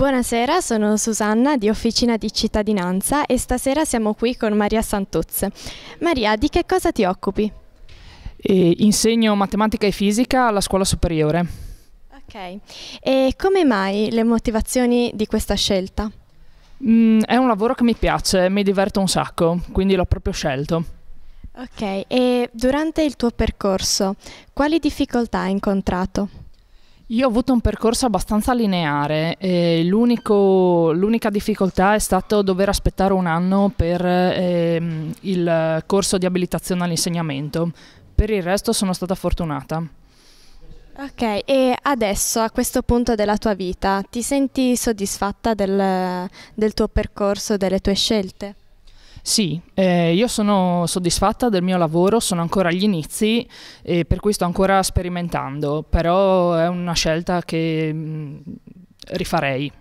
Buonasera, sono Susanna di Officina di Cittadinanza e stasera siamo qui con Maria Santuz. Maria, di che cosa ti occupi? E insegno matematica e fisica alla scuola superiore. Ok, e come mai le motivazioni di questa scelta? Mm, è un lavoro che mi piace, mi diverto un sacco, quindi l'ho proprio scelto. Ok, e durante il tuo percorso quali difficoltà hai incontrato? Io ho avuto un percorso abbastanza lineare e l'unica difficoltà è stato dover aspettare un anno per ehm, il corso di abilitazione all'insegnamento. Per il resto sono stata fortunata. Ok, e adesso a questo punto della tua vita ti senti soddisfatta del, del tuo percorso, delle tue scelte? Sì, eh, io sono soddisfatta del mio lavoro, sono ancora agli inizi e per cui sto ancora sperimentando, però è una scelta che mh, mm, rifarei.